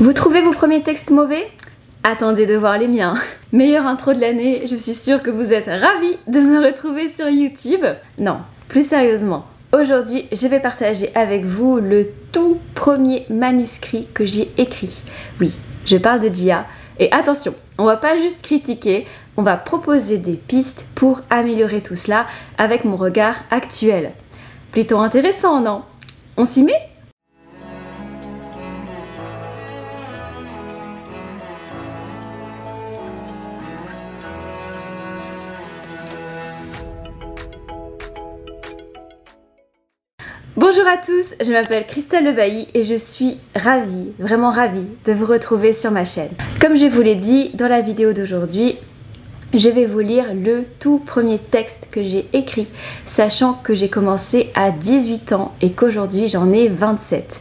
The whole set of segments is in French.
Vous trouvez vos premiers textes mauvais? Attendez de voir les miens. Meilleure intro de l'année, je suis sûre que vous êtes ravis de me retrouver sur YouTube. Non, plus sérieusement, aujourd'hui je vais partager avec vous le tout premier manuscrit que j'ai écrit. Oui, je parle de Gia. Et attention, on va pas juste critiquer, on va proposer des pistes pour améliorer tout cela avec mon regard actuel. Plutôt intéressant, non? On s'y met? Bonjour à tous, je m'appelle Christelle Lebailly et je suis ravie, vraiment ravie de vous retrouver sur ma chaîne. Comme je vous l'ai dit dans la vidéo d'aujourd'hui, je vais vous lire le tout premier texte que j'ai écrit, sachant que j'ai commencé à 18 ans et qu'aujourd'hui j'en ai 27.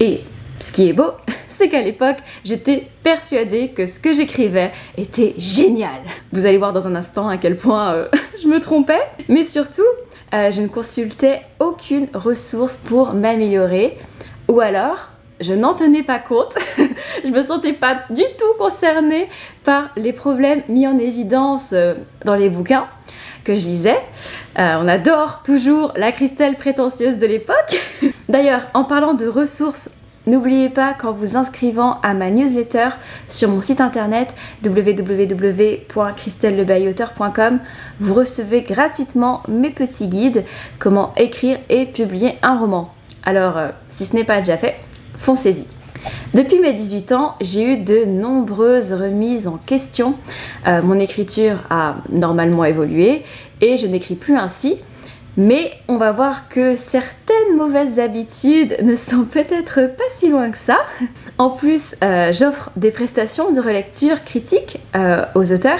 Et ce qui est beau, c'est qu'à l'époque, j'étais persuadée que ce que j'écrivais était génial. Vous allez voir dans un instant à quel point euh, je me trompais, mais surtout, euh, je ne consultais aucune ressource pour m'améliorer ou alors je n'en tenais pas compte, je me sentais pas du tout concernée par les problèmes mis en évidence euh, dans les bouquins que je lisais. Euh, on adore toujours la Christelle prétentieuse de l'époque. D'ailleurs, en parlant de ressources N'oubliez pas qu'en vous inscrivant à ma newsletter sur mon site internet www.christellelebailloteur.com, vous recevez gratuitement mes petits guides comment écrire et publier un roman. Alors, euh, si ce n'est pas déjà fait, foncez-y. Depuis mes 18 ans, j'ai eu de nombreuses remises en question. Euh, mon écriture a normalement évolué et je n'écris plus ainsi. Mais on va voir que certaines mauvaises habitudes ne sont peut-être pas si loin que ça. En plus, euh, j'offre des prestations de relecture critique euh, aux auteurs.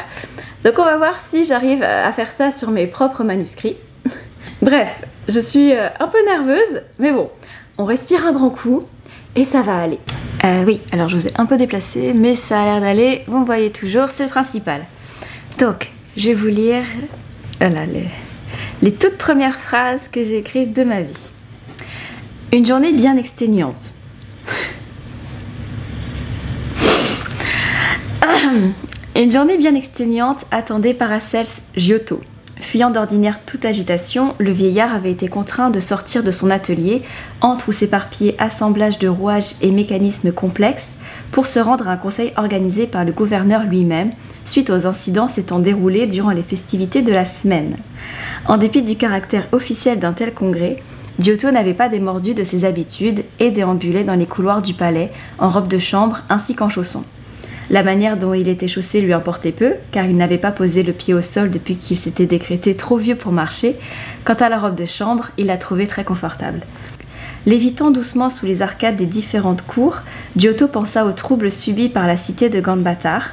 Donc on va voir si j'arrive à faire ça sur mes propres manuscrits. Bref, je suis euh, un peu nerveuse, mais bon, on respire un grand coup et ça va aller. oui, alors je vous ai un peu déplacé, mais ça a l'air d'aller. Vous me voyez toujours, c'est le principal. Donc, je vais vous lire... Voilà, les toutes premières phrases que j'ai écrites de ma vie. Une journée bien exténuante. Une journée bien exténuante attendait Paracels Giotto. Fuyant d'ordinaire toute agitation, le vieillard avait été contraint de sortir de son atelier, entre où s'éparpillaient assemblage de rouages et mécanismes complexes, pour se rendre à un conseil organisé par le gouverneur lui-même, suite aux incidents s'étant déroulés durant les festivités de la semaine. En dépit du caractère officiel d'un tel congrès, Giotto n'avait pas démordu de ses habitudes et déambulait dans les couloirs du palais en robe de chambre ainsi qu'en chaussons. La manière dont il était chaussé lui importait peu, car il n'avait pas posé le pied au sol depuis qu'il s'était décrété trop vieux pour marcher. Quant à la robe de chambre, il la trouvait très confortable. Lévitant doucement sous les arcades des différentes cours, Giotto pensa aux troubles subis par la cité de Gandbatar.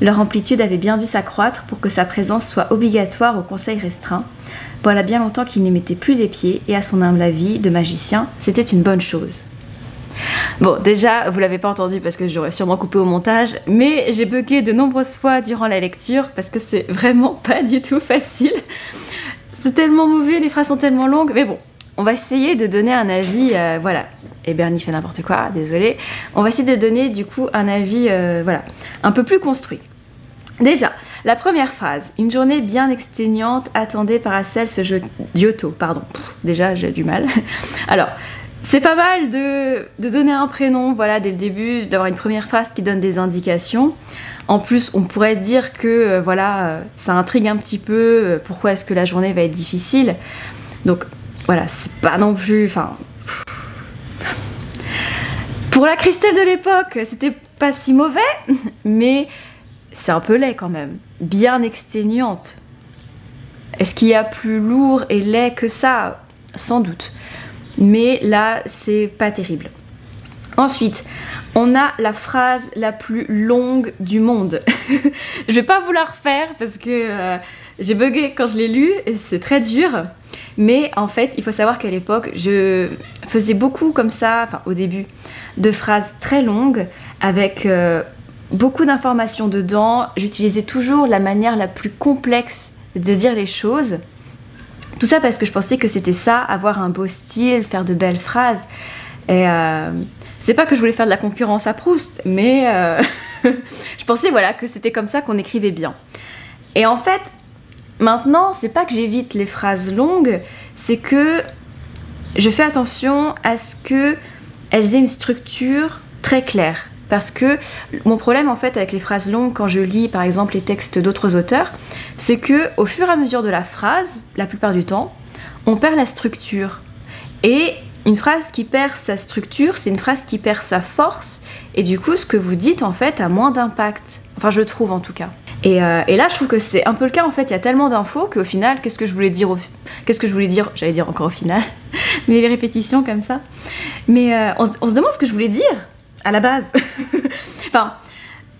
Leur amplitude avait bien dû s'accroître pour que sa présence soit obligatoire au conseil restreint. Voilà bien longtemps qu'il n'y mettait plus les pieds, et à son humble avis de magicien, c'était une bonne chose. Bon, déjà, vous l'avez pas entendu parce que j'aurais sûrement coupé au montage, mais j'ai bugué de nombreuses fois durant la lecture parce que c'est vraiment pas du tout facile. C'est tellement mauvais, les phrases sont tellement longues, mais bon, on va essayer de donner un avis, euh, voilà. Et Bernie fait n'importe quoi, désolé. On va essayer de donner du coup un avis, euh, voilà, un peu plus construit. Déjà, la première phrase. Une journée bien exténuante attendait Paracel ce jeu Giotto, pardon. déjà, j'ai du mal. Alors, c'est pas mal de, donner un prénom, voilà, dès le début, d'avoir une première phrase qui donne des indications. En plus, on pourrait dire que, euh, voilà, ça intrigue un petit peu pourquoi est-ce que la journée va être difficile. Donc, voilà, c'est pas non plus, enfin... Pour la Christelle de l'époque, c'était pas si mauvais, mais c'est un peu laid quand même. Bien exténuante. Est-ce qu'il y a plus lourd et laid que ça? Sans doute. Mais là, c'est pas terrible. Ensuite, on a la phrase la plus longue du monde. je vais pas vous la refaire parce que euh, j'ai bugué quand je l'ai lu et c'est très dur. Mais en fait, il faut savoir qu'à l'époque, je faisais beaucoup comme ça, enfin au début, de phrases très longues avec euh, beaucoup d'informations dedans. J'utilisais toujours la manière la plus complexe de dire les choses. Tout ça parce que je pensais que c'était ça, avoir un beau style, faire de belles phrases. Et euh, c'est pas que je voulais faire de la concurrence à Proust, mais euh, je pensais voilà que c'était comme ça qu'on écrivait bien. Et en fait, maintenant, c'est pas que j'évite les phrases longues, c'est que je fais attention à ce que elles aient une structure très claire. Parce que mon problème en fait avec les phrases longues quand je lis par exemple les textes d'autres auteurs, c'est que au fur et à mesure de la phrase, la plupart du temps, on perd la structure. Et une phrase qui perd sa structure, c'est une phrase qui perd sa force, et du coup, ce que vous dites, en fait, a moins d'impact. Enfin, je trouve en tout cas. Et, euh, là, je trouve que c'est un peu le cas, en fait. Il y a tellement d'infos qu'au final, qu'est-ce que je voulais dire Qu'est-ce que je voulais dire J'allais dire encore au final, mais les répétitions comme ça. Mais euh, on, on, se demande ce que je voulais dire à la base. enfin,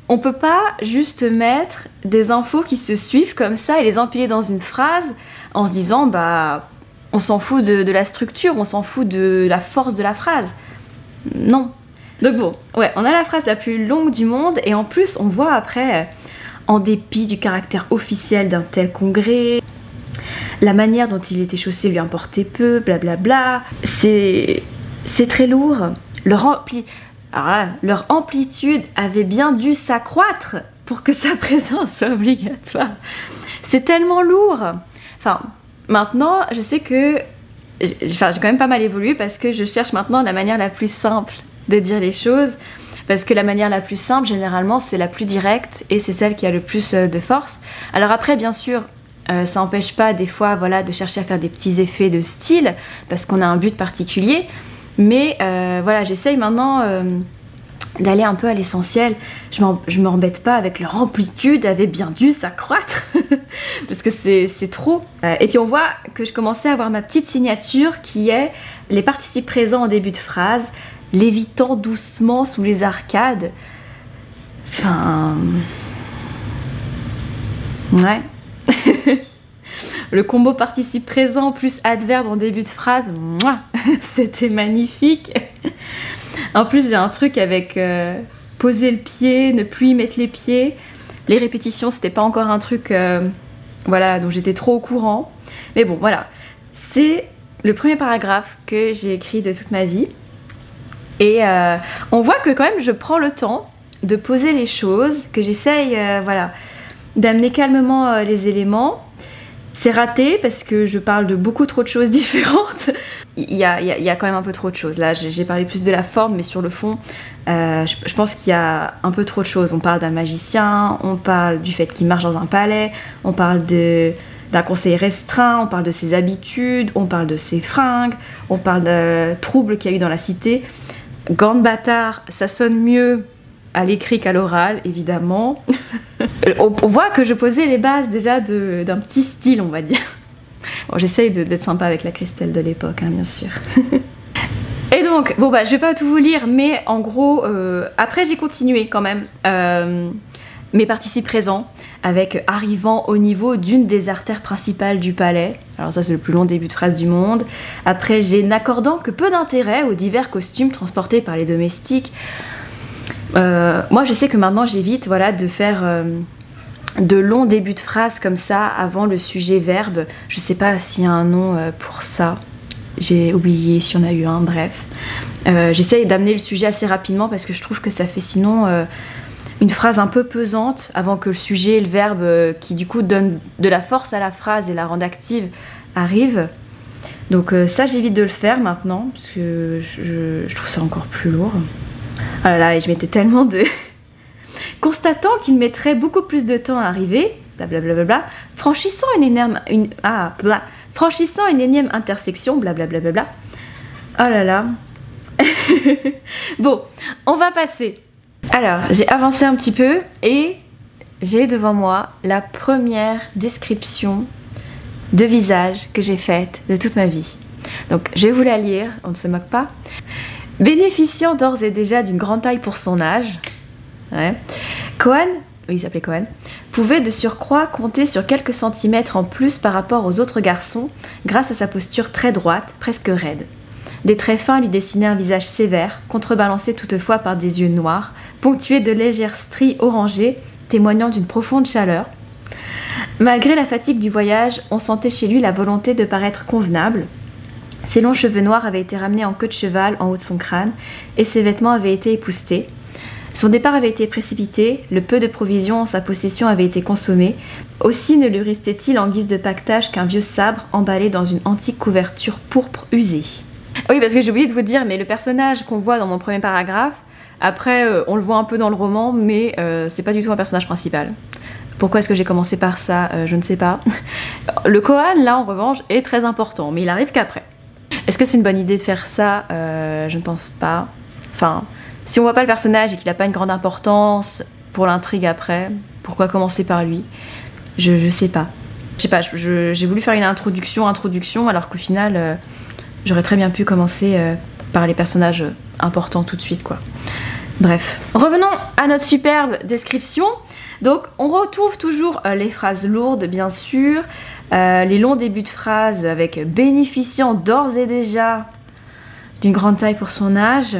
on peut pas juste mettre des infos qui se suivent comme ça et les empiler dans une phrase en se disant, bah on s'en fout de, la structure, on s'en fout de la force de la phrase. Non. Donc bon, ouais, on a la phrase la plus longue du monde et en plus on voit après, en dépit du caractère officiel d'un tel congrès, la manière dont il était chaussé lui importait peu, blablabla. C'est c'est très lourd. Leur, leur amplitude avait bien dû s'accroître pour que sa présence soit obligatoire. C'est tellement lourd. Enfin, Maintenant, je sais que j'ai quand même pas mal évolué parce que je cherche maintenant la manière la plus simple de dire les choses. Parce que la manière la plus simple, généralement, c'est la plus directe et c'est celle qui a le plus euh, de force. Alors après, bien sûr, euh, ça n'empêche pas des fois voilà, de chercher à faire des petits effets de style parce qu'on a un but particulier. Mais euh, voilà, j'essaye maintenant d'aller un peu à l'essentiel. Je m'embête pas avec leur amplitude, avait bien dû s'accroître, parce que c'est trop. Euh, et puis on voit que je commençais à avoir ma petite signature qui est les participes présents en début de phrase, lévitant doucement sous les arcades. Enfin... Ouais. Le combo participe présent plus adverbe en début de phrase, c'était magnifique. En plus, j'ai un truc avec euh, poser le pied, ne plus y mettre les pieds. Les répétitions, c'était pas encore un truc euh, voilà, dont j'étais trop au courant. Mais bon, voilà. C'est le premier paragraphe que j'ai écrit de toute ma vie. Et euh, on voit que quand même, je prends le temps de poser les choses, que j'essaye, voilà, d'amener calmement les éléments c'est raté parce que je parle de beaucoup trop de choses différentes. Il y, a, quand même un peu trop de choses. Là, j'ai parlé plus de la forme, mais sur le fond, euh, je, pense qu'il y a un peu trop de choses. On parle d'un magicien, on parle du fait qu'il marche dans un palais, on parle d'un conseil restreint, on parle de ses habitudes, on parle de ses fringues, on parle de troubles qu'il y a eu dans la cité. Gant bâtard, ça sonne mieux à l'écrit qu'à l'oral, évidemment. on, voit que je posais les bases déjà d'un petit style, on va dire. Bon, J'essaye d'être sympa avec la Christelle de l'époque, hein, bien sûr. Et donc, bon bah je vais pas tout vous lire, mais en gros, euh, après j'ai continué quand même euh, mes participes présents avec arrivant au niveau d'une des artères principales du palais. Alors ça c'est le plus long début de phrase du monde. Après j'ai n'accordant que peu d'intérêt aux divers costumes transportés par les domestiques. Euh, moi, je sais que maintenant, j'évite voilà, de faire euh, de longs débuts de phrases comme ça avant le sujet verbe. Je sais pas s'il y a un nom euh, pour ça. J'ai oublié si on a eu un, bref. J'essaye d'amener le sujet assez rapidement parce que je trouve que ça fait sinon une phrase un peu pesante avant que le sujet, le verbe qui du coup donne de la force à la phrase et la rende active arrive. Donc ça j'évite de le faire maintenant parce que je trouve ça encore plus lourd. Oh là là, et je m'étais tellement de. Constatant qu'il mettrait beaucoup plus de temps à arriver, blablabla, franchissant une. Une, ah, franchissant une énième intersection, blablabla. Oh là là. bon, on va passer. Alors, j'ai avancé un petit peu et j'ai devant moi la première description de visage que j'ai faite de toute ma vie. Donc, je vais vous la lire, on ne se moque pas. Bénéficiant d'ores et déjà d'une grande taille pour son âge, Cohen, oui, il s'appelait Cohen, pouvait de surcroît compter sur quelques centimètres en plus par rapport aux autres garçons grâce à sa posture très droite, presque raide. Des traits fins lui dessinaient un visage sévère, contrebalancé toutefois par des yeux noirs, ponctués de légères stries orangées, témoignant d'une profonde chaleur. Malgré la fatigue du voyage, on sentait chez lui la volonté de paraître convenable, Ses longs cheveux noirs avaient été ramenés en queue de cheval en haut de son crâne, et ses vêtements avaient été époussetés. Son départ avait été précipité, le peu de provisions en sa possession avait été consommé, aussi ne lui restait-il en guise de pactage qu'un vieux sabre emballé dans une antique couverture pourpre usée. Oui, parce que j'ai oublié de vous dire, mais le personnage qu'on voit dans mon premier paragraphe, après, euh, on le voit un peu dans le roman, mais euh, c'est pas du tout un personnage principal. Pourquoi est-ce que j'ai commencé par ça euh, Je ne sais pas. Le Kohan, là, en revanche, est très important, mais il arrive qu'après. Est-ce que c'est une bonne idée de faire ça Je ne pense pas. Enfin, si on voit pas le personnage et qu'il n'a pas une grande importance pour l'intrigue après, pourquoi commencer par lui? Je, je sais pas. Je sais pas, j'ai voulu faire une introduction, introduction, alors qu'au final, euh, j'aurais très bien pu commencer euh, par les personnages importants tout de suite, quoi. Bref. Revenons à notre superbe description. Donc, on retrouve toujours euh, les phrases lourdes, bien sûr, les longs débuts de phrases avec bénéficiant d'ores et déjà d'une grande taille pour son âge.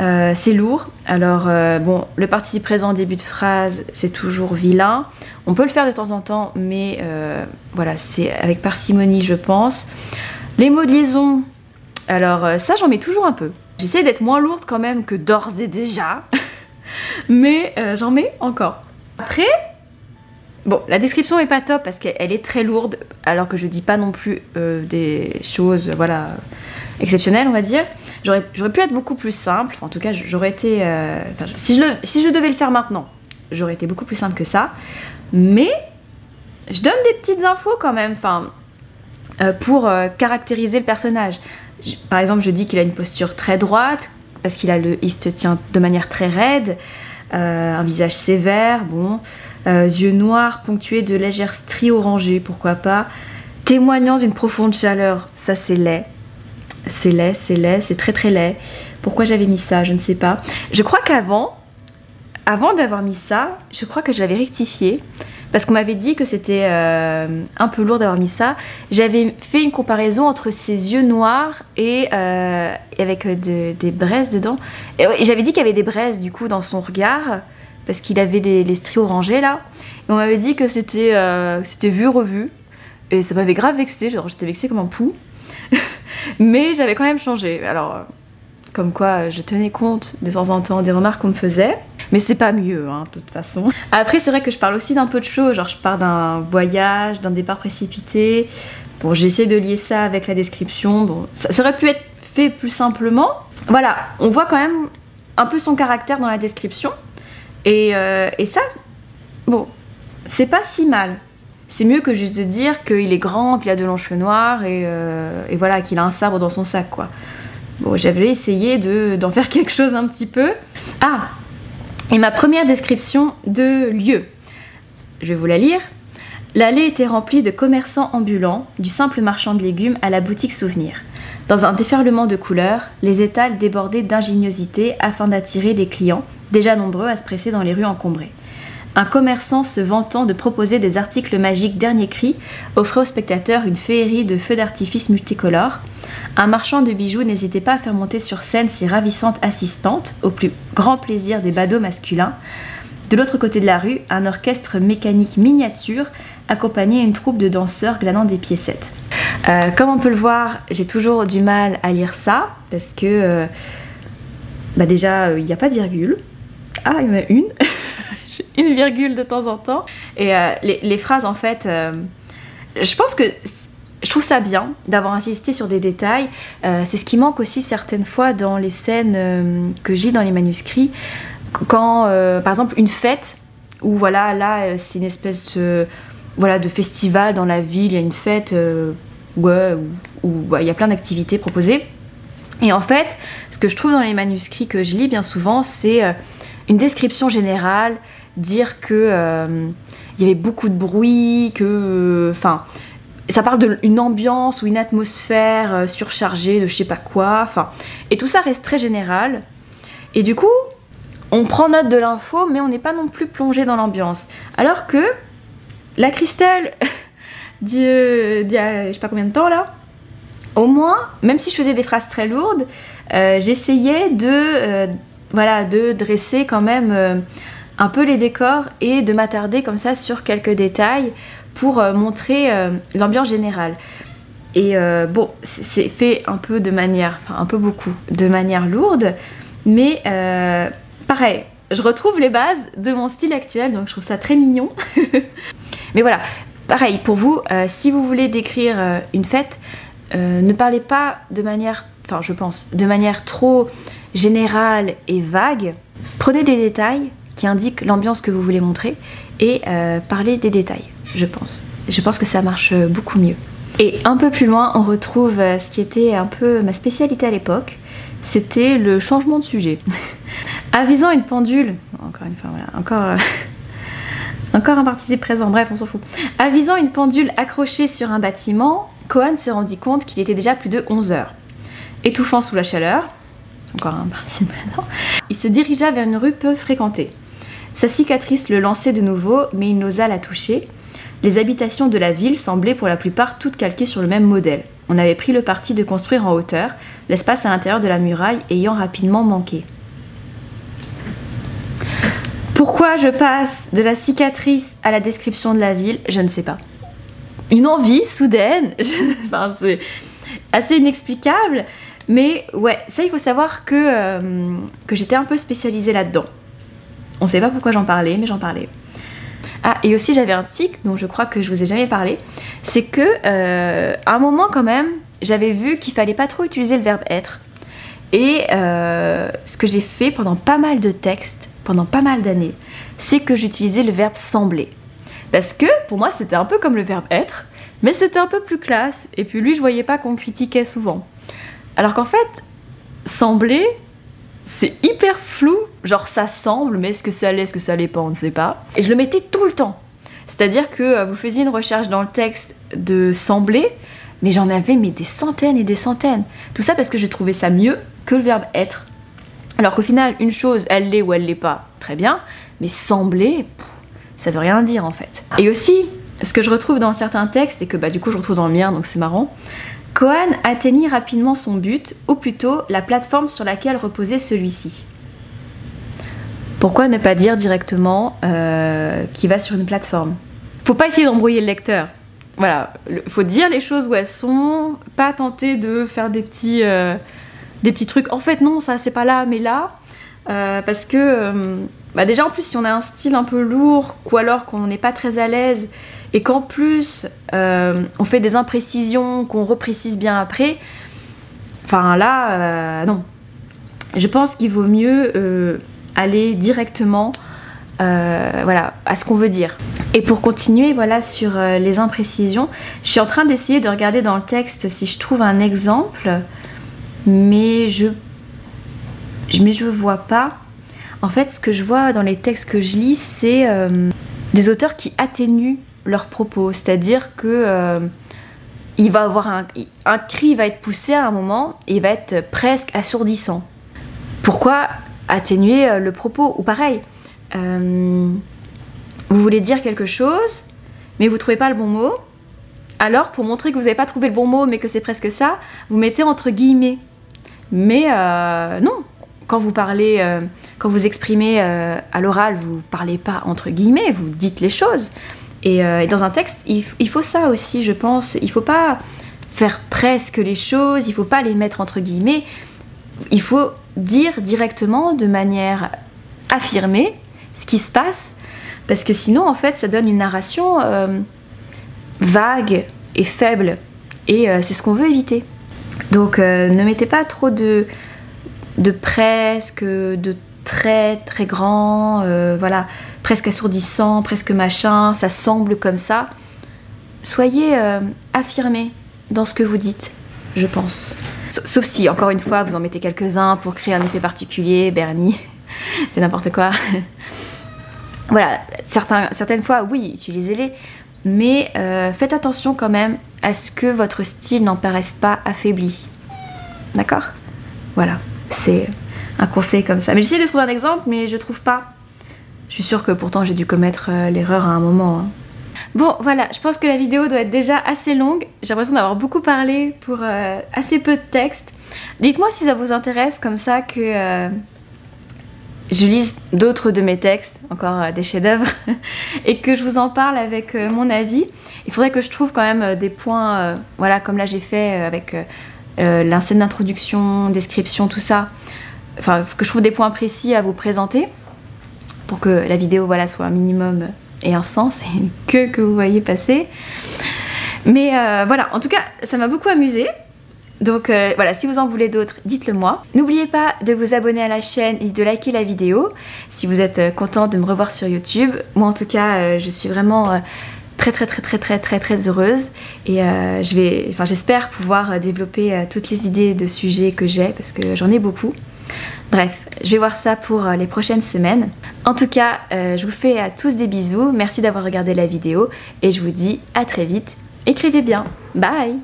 Euh, c'est lourd. Alors, euh, bon, le participe présent début de phrase, c'est toujours vilain. On peut le faire de temps en temps, mais euh, voilà, c'est avec parcimonie, je pense. Les mots de liaison, alors ça, j'en mets toujours un peu. J'essaie d'être moins lourde quand même que d'ores et déjà, mais j'en mets encore. Après, bon, la description est pas top parce qu'elle est très lourde, alors que je dis pas non plus des choses, voilà exceptionnel, on va dire. J'aurais pu être beaucoup plus simple, en tout cas j'aurais été... Euh, si, je si je devais le faire maintenant, j'aurais été beaucoup plus simple que ça. Mais je donne des petites infos quand même, enfin, euh, pour euh, caractériser le personnage. par exemple, je dis qu'il a une posture très droite, parce qu'il a le, il se tient de manière très raide, un visage sévère, bon, yeux noirs ponctués de légères stries orangées, pourquoi pas, témoignant d'une profonde chaleur, ça c'est laid c'est laid, c'est laid, c'est très très laid. Pourquoi j'avais mis ça, je ne sais pas. Je crois qu'avant, avant, d'avoir mis ça, je crois que j'avais rectifié. Parce qu'on m'avait dit que c'était euh, un peu lourd d'avoir mis ça. J'avais fait une comparaison entre ses yeux noirs et euh, avec des braises dedans. Et j'avais dit qu'il y avait des braises du coup dans son regard parce qu'il avait des, les stries orangées là. Et on m'avait dit que c'était euh, vu revu. Et ça m'avait grave vexé, genre j'étais vexée comme un pou. Mais j'avais quand même changé. Alors, euh, comme quoi je tenais compte de temps en temps des remarques qu'on me faisait. Mais c'est pas mieux, hein, de toute façon. Après, c'est vrai que je parle aussi d'un peu de choses. Genre, je parle d'un voyage, d'un départ précipité. Bon, j'ai essayé de lier ça avec la description. Bon, ça, aurait pu être fait plus simplement. Voilà, on voit quand même un peu son caractère dans la description. Et, euh, et ça, bon, c'est pas si mal c'est mieux que juste de dire qu'il est grand, qu'il a de longs cheveux noirs et, euh, voilà, qu'il a un sabre dans son sac, quoi. Bon, j'avais essayé d'en faire quelque chose un petit peu. Ah Et ma première description de lieu. Je vais vous la lire. L'allée était remplie de commerçants ambulants, du simple marchand de légumes à la boutique souvenir. Dans un déferlement de couleurs, les étals débordaient d'ingéniosité afin d'attirer les clients, déjà nombreux à se presser dans les rues encombrées. Un commerçant se vantant de proposer des articles magiques dernier cri offrait aux spectateurs une féerie de feux d'artifice multicolores. Un marchand de bijoux n'hésitait pas à faire monter sur scène ses ravissantes assistantes, au plus grand plaisir des badauds masculins. De l'autre côté de la rue, un orchestre mécanique miniature accompagnait une troupe de danseurs glanant des piécettes. Euh, comme on peut le voir, j'ai toujours du mal à lire ça parce que euh, bah déjà euh, il n'y a pas de virgule. Ah, il y en a une. une virgule de temps en temps. Et euh, les, phrases, en fait, euh, je pense que je trouve ça bien d'avoir insisté sur des détails. Euh, c'est ce qui manque aussi certaines fois dans les scènes que j'ai dans les manuscrits. Quand, par exemple, une fête, où voilà, là, c'est une espèce de, voilà, de festival dans la ville, il y a une fête ouais, où il y a plein d'activités proposées. Et en fait, ce que je trouve dans les manuscrits que je lis bien souvent, c'est une description générale, dire que euh, il y avait beaucoup de bruit, que, enfin, ça parle d'une ambiance ou une atmosphère euh, surchargée de je sais pas quoi, enfin, et tout ça reste très général. Et du coup, on prend note de l'info, mais on n'est pas non plus plongé dans l'ambiance. Alors que la Christelle, d'il y a je sais pas combien de temps là, au moins, même si je faisais des phrases très lourdes, euh, j'essayais de, voilà, de dresser quand même un peu les décors et de m'attarder comme ça sur quelques détails pour euh, montrer euh, l'ambiance générale. Et euh, bon, c'est fait un peu de manière, enfin un peu beaucoup, de manière lourde, mais euh, pareil, je retrouve les bases de mon style actuel, donc je trouve ça très mignon. mais voilà, pareil, pour vous, euh, si vous voulez décrire une fête, ne parlez pas de manière, enfin je pense, de manière trop générale et vague. Prenez des détails qui indiquent l'ambiance que vous voulez montrer et parlez des détails, je pense. Je pense que ça marche beaucoup mieux. Et un peu plus loin, on retrouve euh, ce qui était un peu ma spécialité à l'époque, c'était le changement de sujet. Avisant une pendule, encore une fois, voilà, encore, euh, encore un participe présent, bref, on s'en fout. Avisant une pendule accrochée sur un bâtiment, Cohen se rendit compte qu'il était déjà plus de 11 heures. Étouffant sous la chaleur, encore un participe présent, il se dirigea vers une rue peu fréquentée. Sa cicatrice le lançait de nouveau, mais il n'osa la toucher, les habitations de la ville semblaient pour la plupart toutes calquées sur le même modèle. On avait pris le parti de construire en hauteur, l'espace à l'intérieur de la muraille ayant rapidement manqué. Pourquoi je passe de la cicatrice à la description de la ville, je ne sais pas. Une envie soudaine, enfin, c'est assez inexplicable, mais ouais, ça il faut savoir que, euh, j'étais un peu spécialisée là-dedans. On ne sait pas pourquoi j'en parlais, mais j'en parlais. Ah, et aussi j'avais un tic dont je crois que je vous ai jamais parlé. C'est que, euh, un moment quand même, j'avais vu qu'il fallait pas trop utiliser le verbe être. Et euh, ce que j'ai fait pendant pas mal de textes, pendant pas mal d'années, c'est que j'utilisais le verbe sembler. Parce que pour moi c'était un peu comme le verbe être, mais c'était un peu plus classe. Et puis lui, je voyais pas qu'on critiquait souvent. Alors qu'en fait, sembler, c'est hyper flou, genre ça semble, mais est-ce que ça l'est, est-ce que ça l'est pas, on ne sait pas. Et je le mettais tout le temps. C'est-à-dire que euh, vous faisiez une recherche dans le texte de sembler, mais j'en avais mais des centaines et des centaines. Tout ça parce que je trouvais ça mieux que le verbe être. Alors qu'au final, une chose, elle l'est ou elle l'est pas, très bien, mais sembler, ça veut rien dire en fait. Et aussi, ce que je retrouve dans certains textes, et que bah, du coup je retrouve dans le mien, donc c'est marrant, Cohen atteignit rapidement son but, ou plutôt la plateforme sur laquelle reposait celui-ci. Pourquoi ne pas dire directement euh, qu'il va sur une plateforme? Faut pas essayer d'embrouiller le lecteur. Voilà, il faut dire les choses où elles sont, pas tenter de faire des petits, euh, des petits trucs. En fait, non, ça c'est pas là, mais là. Euh, parce que, bah déjà en plus, si on a un style un peu lourd, ou alors qu'on n'est pas très à l'aise et qu'en plus euh, on fait des imprécisions qu'on reprécise bien après, enfin là, euh, non. Je pense qu'il vaut mieux euh, aller directement voilà, à ce qu'on veut dire. Et pour continuer voilà, sur les imprécisions, je suis en train d'essayer de regarder dans le texte si je trouve un exemple, mais je mais je vois pas. En fait, ce que je vois dans les textes que je lis, c'est des auteurs qui atténuent leurs propos. C'est-à-dire que euh, il va avoir un, un cri va être poussé à un moment et il va être presque assourdissant. Pourquoi atténuer euh, le propos Ou pareil, euh, vous voulez dire quelque chose, mais vous trouvez pas le bon mot. Alors, pour montrer que vous n'avez pas trouvé le bon mot, mais que c'est presque ça, vous mettez entre guillemets. Mais non, quand vous parlez, quand vous exprimez à l'oral, vous parlez pas entre guillemets, vous dites les choses. Euh, et, dans un texte, il, faut ça aussi, je pense. Il faut pas faire presque les choses, il faut pas les mettre entre guillemets. Il faut dire directement, de manière affirmée, ce qui se passe, parce que sinon, en fait, ça donne une narration euh, vague et faible. Et euh, c'est ce qu'on veut éviter. Donc, ne mettez pas trop de, de presque, de très très grand, voilà presque assourdissant, presque machin, ça semble comme ça. Soyez euh, affirmés dans ce que vous dites, je pense. Sauf si, encore une fois, vous en mettez quelques-uns pour créer un effet particulier, Bernie, c'est n'importe quoi. voilà, certaines fois, oui, utilisez-les, mais euh, faites attention quand même à ce que votre style n'en paraisse pas affaibli. D'accord? Voilà, c'est un conseil comme ça. Mais j'essaie de trouver un exemple, mais je trouve pas. Je suis sûre que pourtant j'ai dû commettre euh, l'erreur à un moment. Hein. Bon voilà, je pense que la vidéo doit être déjà assez longue. J'ai l'impression d'avoir beaucoup parlé pour euh, assez peu de texte. Dites-moi si ça vous intéresse comme ça que, je lise d'autres de mes textes, encore euh, des chefs-d'œuvre, et que je vous en parle avec euh, mon avis. Il faudrait que je trouve quand même euh, des points, voilà, comme là j'ai fait avec l'inscène d'introduction, description, tout ça. Enfin, que je trouve des points précis à vous présenter pour que la vidéo, voilà, soit un minimum et un sens et une queue que vous voyez passer. Mais voilà, en tout cas, ça m'a beaucoup amusé. Donc euh, voilà, si vous en voulez d'autres, dites-le moi. N'oubliez pas de vous abonner à la chaîne et de liker la vidéo si vous êtes euh, content de me revoir sur YouTube. Moi en tout cas, euh, je suis vraiment très très très très très très très heureuse et je vais, enfin j'espère pouvoir développer toutes les idées de sujets que j'ai parce que j'en ai beaucoup. Bref, je vais voir ça pour les prochaines semaines. En tout cas, je vous fais à tous des bisous. Merci d'avoir regardé la vidéo et je vous dis à très vite. Écrivez bien. Bye